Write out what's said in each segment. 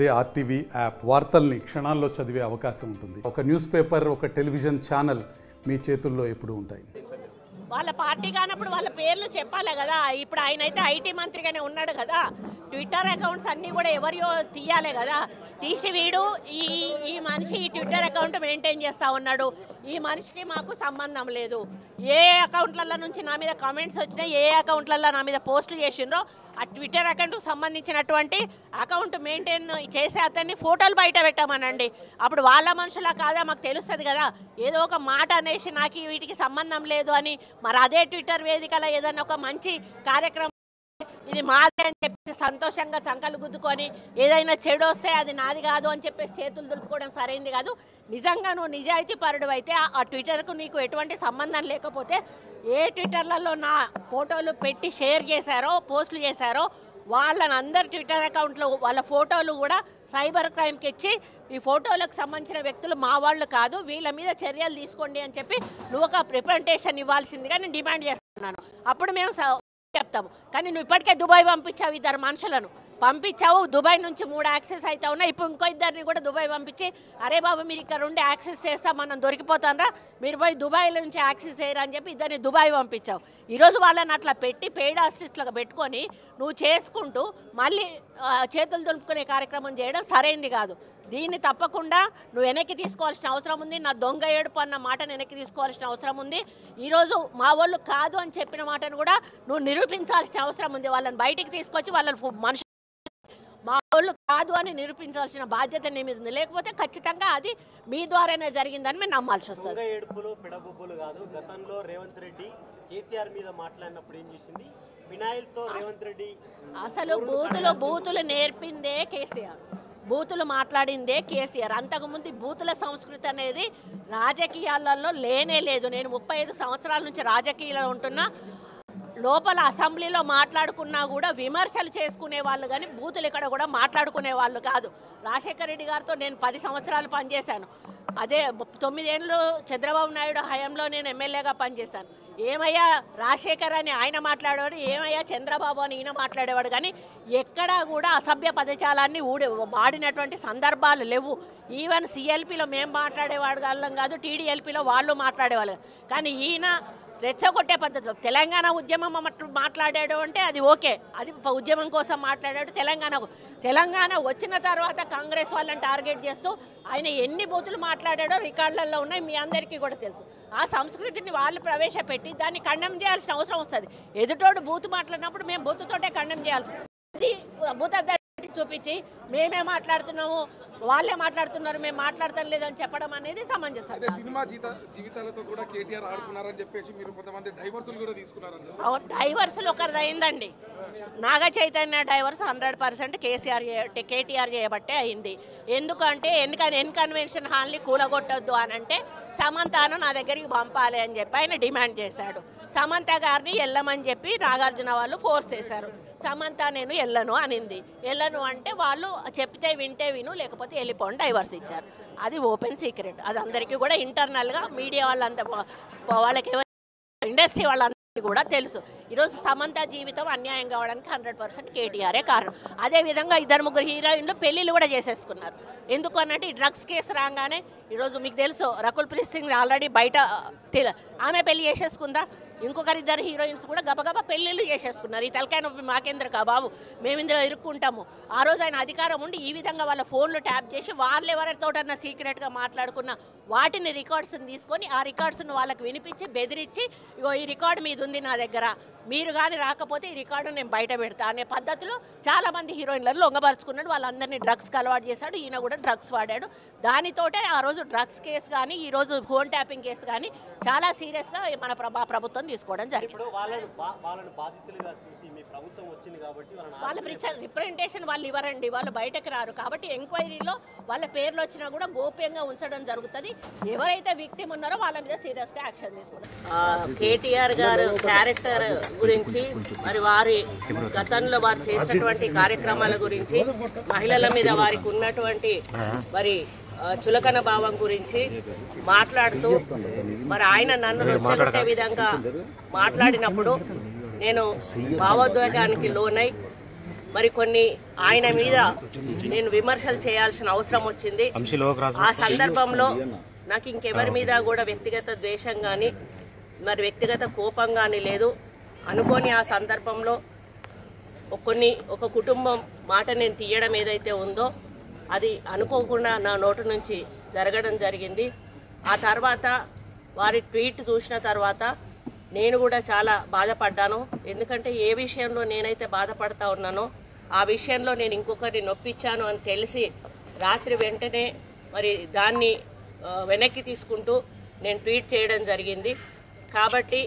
అదే RTV app వార్తల్ని క్షణాల్లో చదివే అవకాశం ఉంటుంది. ఒక న్యూస్ పేపర్ ఒక టెలివిజన్ ఛానల్ మీ చేతుల్లో ఎప్పుడు ఉంటాయి. వాళ్ళ పార్టీ కానప్పుడు వాళ్ళ పేర్లు చెప్పాలి కదా. ఇప్పుడు ఆయన అయితే ఐటీ మంత్రిగానే ఉన్నాడు కదా. ట్విట్టర్ అకౌంట్స్ అన్నీ కూడా ఎవరియో తీయాలి కదా. తీసి వీడు ఈ ఈ మనిషి ఈ ట్విట్టర్ అకౌంట్ మెయింటైన్ చేస్తూ ఉన్నాడు. ఈ మనిషికి మాకు సంబంధం లేదు. ఏ అకౌంట్లలో నుంచి నా మీద కామెంట్స్ వచ్చినాయి ఏ అకౌంట్లలో నా మీద పోస్టులు చేసిండ్రో ఆ ట్విట్టర్ అకౌంట్కు సంబంధించినటువంటి అకౌంట్ మెయింటైన్ చేసే అతన్ని ఫోటోలు బయట పెట్టామనండి. అప్పుడు వాళ్ళ మనుషులా కాదా మాకు తెలుస్తుంది కదా. ఏదో ఒక మాట అనేసి నాకు వీటికి సంబంధం లేదు అని. మరి అదే ట్విట్టర్ వేదికలో ఏదైనా ఒక మంచి కార్యక్రమం ఇది మాదే అని చెప్పేసి సంతోషంగా చంకలు గుద్దుకొని ఏదైనా చెడు వస్తే అది నాది కాదు అని చెప్పేసి చేతులు దులుపుకోవడం సరైంది కాదు. నిజంగా నువ్వు నిజాయితీ పరుడు అయితే ఆ- ట్విట్టర్కు నీకు ఎటువంటి సంబంధం లేకపోతే ఏ ట్విట్టర్లలో నా ఫోటోలు పెట్టి షేర్ చేశారో పోస్టులు చేశారో వాళ్ళని అందరు ట్విట్టర్ అకౌంట్లో వాళ్ళ ఫోటోలు కూడా సైబర్ క్రైమ్కి ఇచ్చి ఈ ఫోటోలకు సంబంధించిన వ్యక్తులు మా వాళ్ళు కాదు వీళ్ళ మీద చర్యలు తీసుకోండి అని చెప్పి నువ్వు ఒక ప్రిపెంటేషన్ ఇవ్వాల్సిందిగా నేను డిమాండ్ చేస్తున్నాను. అప్పుడు మేము చెప్తాము. కానీ నువ్వు ఇప్పటికే దుబాయ్ పంపించావు ఇద్దరు మనుషులను. పంపించావు దుబాయ్ నుంచి మూడు యాక్సెస్ అయితే ఉన్నాయి. ఇప్పుడు ఇంకో ఇద్దరిని కూడా దుబాయ్ పంపించి అరే బాబు మీరు ఇక్కడ ఉండి యాక్సెస్ చేస్తా మనం దొరికిపోతాంరా మీరు పోయి దుబాయ్ నుంచి యాక్సెస్ చేయరా అని చెప్పి ఇద్దరిని దుబాయ్ పంపించావు. ఈరోజు వాళ్ళని అట్లా పెట్టి పెయిడ్ ఆర్టిస్టులకు పెట్టుకొని నువ్వు చేసుకుంటూ మళ్ళీ చేతులు దులుపుకునే కార్యక్రమం చేయడం సరైంది కాదు. దీన్ని తప్పకుండా నువ్వు వెనక్కి తీసుకోవాల్సిన అవసరం ఉంది. నా దొంగ ఏడుపు అన్న మాటను వెనక్కి తీసుకోవాల్సిన అవసరం ఉంది. ఈరోజు మా వాళ్ళు కాదు అని చెప్పిన మాటను కూడా నువ్వు నిరూపించాల్సిన అవసరం ఉంది. వాళ్ళని బయటికి తీసుకొచ్చి వాళ్ళని మనుషులు వాళ్ళు కాదు అని నిరూపించాల్సిన బాధ్యత నీ మీద ఉంది. లేకపోతే ఖచ్చితంగా అది మీ ద్వారానే జరిగిందని మేము నమ్మాల్సి వస్తుంది. ఏడుపులు పెడబొబ్బులు కాదు. గతంలో రేవంత్ రెడ్డి కేసీఆర్ మీద మాట్లాడినప్పుడు ఏం చేసింది? వినాయల్తో రేవంత్ రెడ్డి అసలు బూతులు బూతులు నేర్పిందే కేసీఆర్. బూతులు మాట్లాడిందే కేసీఆర్. అంతకుముందు బూతుల సంస్కృతి అనేది రాజకీయాలలో లేనే లేదు. నేను ముప్పై ఐదు సంవత్సరాల నుంచి రాజకీయాల్లో ఉంటున్నా. లోపల అసెంబ్లీలో మాట్లాడుకున్నా కూడా విమర్శలు చేసుకునే వాళ్ళు కానీ బూతులు ఇక్కడ కూడా మాట్లాడుకునే వాళ్ళు కాదు. రాజశేఖర రెడ్డి గారితో నేను పది సంవత్సరాలు పనిచేశాను. అదే తొమ్మిదేళ్ళు చంద్రబాబు నాయుడు హయాంలో నేను ఎమ్మెల్యేగా పనిచేశాను. ఏమయ్యా రాజశేఖర్ అని ఆయన మాట్లాడేవాడు ఏమయ్యా చంద్రబాబు అని ఈయన మాట్లాడేవాడు కానీ ఎక్కడా కూడా అసభ్య పదజాలాన్ని ఊడి వాడినటువంటి సందర్భాలు లేవు. ఈవెన్ సిఎల్పిలో మేము మాట్లాడేవాడు వాళ్ళం కాదు టీడీఎల్పీలో వాళ్ళు మాట్లాడేవాళ్ళు. కానీ ఈయన రెచ్చగొట్టే పద్ధతిలో తెలంగాణ ఉద్యమం అన్నట్లు మాట్లాడాడు అంటే అది ఓకే. అది ఉద్యమం కోసం మాట్లాడాడు తెలంగాణకు తెలంగాణ వచ్చిన తర్వాత కాంగ్రెస్ వాళ్ళని టార్గెట్ చేస్తూ ఆయన ఎన్ని బూతులు మాట్లాడాడో రికార్డులలో ఉన్నాయి మీ అందరికీ కూడా తెలుసు. ఆ సంస్కృతిని వాళ్ళు ప్రవేశపెట్టి దాన్ని ఖండం చేయాల్సిన అవసరం వస్తుంది. ఎదుటోడు బూతు మాట్లాడినప్పుడు మేము బూతుతోటే ఖండం చేయాల్సి అది బూత చూపించి మేమే మాట్లాడుతున్నాము వాళ్ళే మాట్లాడుతున్నారు మేము మాట్లాడతాం లేదని చెప్పడం అనేది సమంజసం సినిమా జీవితాలతో కూడా కేటీఆర్ ఆడుకున్నారని చెప్పేసి మీరు కొంతమంది డైవర్సులు కూడా. అవును డైవర్సులు ఒకరిది అయిందండి Naga Chaitanya divorce hundred percent KCR KTR చేయబట్టే అయింది. ఎందుకంటే ఎన్నిక ఎన్ కన్వెన్షన్ హాల్ని కూలగొట్టొద్దు అని అంటే సమంతను నా దగ్గరికి పంపాలి అని చెప్పి ఆయన డిమాండ్ చేశాడు. సమంత గారిని వెళ్ళమని చెప్పి నాగార్జున వాళ్ళు ఫోర్స్ చేశారు. సమంత నేను వెళ్ళను అనింది. వెళ్ళను అంటే వాళ్ళు చెప్తే వింటే విను లేకపోతే వెళ్ళిపోండి డైవర్స్ ఇచ్చారు. అది ఓపెన్ సీక్రెట్. అది అందరికీ కూడా ఇంటర్నల్గా మీడియా వాళ్ళంతా వాళ్ళకి ఇండస్ట్రీ వాళ్ళంతా కూడా తెలుసు. ఈరోజు సమంత జీవితం అన్యాయం కావడానికి హండ్రెడ్ పర్సెంట్ కేటీఆరే కారణం. అదేవిధంగా ఇద్దరు ముగ్గురు హీరోయిన్లు పెళ్ళిళ్ళు కూడా చేసేసుకున్నారు. ఎందుకు అన్నట్టు ఈ డ్రగ్స్ కేసు రాగానే ఈరోజు మీకు తెలుసు రకుల్ ప్రీత్ సింగ్ ఆల్రెడీ బయట ఆమె పెళ్ళి చేసేసుకుందా? ఇంకొకరిద్దరు హీరోయిన్స్ కూడా గబగబా పెళ్ళిళ్ళు చేసేసుకున్నారు. ఈ తలకాయ నొప్పి మాకేంద్ర బాబు? మేము ఇందులో ఇరుక్కుంటాము. ఆ రోజు ఆయన అధికారం ఉండి ఈ విధంగా వాళ్ళ ఫోన్లు ట్యాప్ చేసి వాళ్ళు ఎవరితోటన్నా సీక్రెట్గా మాట్లాడుకున్న వాటిని రికార్డ్స్ని తీసుకొని ఆ రికార్డ్స్ను వాళ్ళకి వినిపించి బెదిరించి ఇగో ఈ రికార్డు మీద ఉంది నా దగ్గర. మీరు కానీ రాకపోతే ఈ రికార్డు నేను బయట పెడతా అనే పద్ధతిలో చాలా మంది హీరోయిన్లను లొంగపరుచుకున్నాడు. వాళ్ళందరినీ డ్రగ్స్కి అలవాటు చేశాడు. ఈయన కూడా డ్రగ్స్ వాడాడు. దానితోటే ఆ రోజు డ్రగ్స్ కేసు కానీ ఈ రోజు ఫోన్ ట్యాపింగ్ కేసు కానీ చాలా సీరియస్గా మన ప్రభా ప్రభుత్వం తీసుకోవడం జరిగింది. ప్రభుత్వం వచ్చింది కాబట్టి వాళ్ళ రిప్రజెంటేషన్ వాళ్ళు ఇవ్వరండి. వాళ్ళు బయటకు రారు. కాబట్టి ఎంక్వైరీలో వాళ్ళ పేర్లు వచ్చినా కూడా గోప్యంగా ఉంచడం జరుగుతుంది. ఎవరైతే విక్టిమ్ ఉన్నారో వాళ్ళ మీద సీరియస్గా యాక్షన్ తీసుకుంటారు. కేటీఆర్ గారు క్యారెక్టర్ గురించి మరి వారి గతంలో వారు చేసినటువంటి కార్యక్రమాల గురించి మహిళల మీద వారికి ఉన్నటువంటి మరి చులకన భావం గురించి మాట్లాడుతూ మరి ఆయన నన్ను రెచ్చగొట్టే విధంగా మాట్లాడినప్పుడు నేను భావోద్వేగానికి లోనై మరి కొన్ని ఆయన మీద నేను విమర్శలు చేయాల్సిన అవసరం వచ్చింది. ఆ సందర్భంలో నాకు ఇంకెవరి మీద కూడా వ్యక్తిగత ద్వేషం కానీ మరి వ్యక్తిగత కోపం కానీ లేదు. అనుకోని ఆ సందర్భంలో కొన్ని ఒక కుటుంబం మాట నేను తీయడం ఏదైతే ఉందో అది అనుకోకుండా నా నోటు నుంచి జరగడం జరిగింది. ఆ తర్వాత వారి ట్వీట్ చూసిన తర్వాత నేను కూడా చాలా బాధపడ్డాను. ఎందుకంటే ఏ విషయంలో నేనైతే బాధపడతా ఉన్నానో ఆ విషయంలో నేను ఇంకొకరిని నొప్పించాను అని తెలిసి రాత్రి వెంటనే మరి దాన్ని వెనక్కి తీసుకుంటూ నేను ట్వీట్ చేయడం జరిగింది. కాబట్టి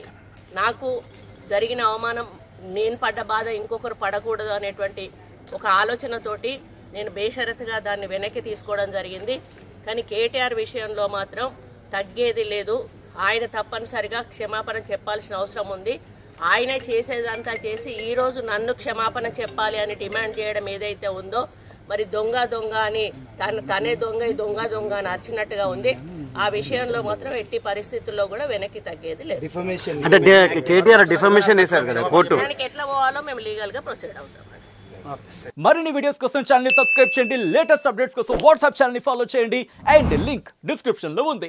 నాకు జరిగిన అవమానం నేను పడ్డ బాధ ఇంకొకరు పడకూడదు అనేటువంటి ఒక ఆలోచనతోటి నేను బేషరతుగా దాన్ని వెనక్కి తీసుకోవడం జరిగింది. కానీ కేటీఆర్ విషయంలో మాత్రం తగ్గేది లేదు. ఆయన తప్పనిసరిగా క్షమాపణ చెప్పాల్సిన అవసరం ఉంది. ఆయనే చేసేదంతా చేసి ఈ రోజు నన్ను క్షమాపణ చెప్పాలి అని డిమాండ్ చేయడం ఏదైతే ఉందో మరి దొంగ దొంగ అని తన తనే దొంగ ఈ దొంగ దొంగ అని అరిచినట్టుగా ఉంది. ఆ విషయంలో మాత్రం ఎట్టి పరిస్థితుల్లో కూడా వెనక్కి తగ్గేది లేదు. అంటే డే- కేటీఆర్ డిఫర్మేషన్ వేశారు కదా కోర్టు. దానికి ఎట్లా పోవాలో మేము లీగల్గా ప్రొసీడ్ అవుతాం. మరిన్ని వీడియోస్ కోసం ఛానల్ని సబ్స్క్రైబ్ చేయండి. లేటెస్ట్ అప్డేట్స్ కోసం వాట్సాప్ ఛానల్ని ఫాలో చేయండి. అండ్ లింక్ డిస్క్రిప్షన్లో ఉంది.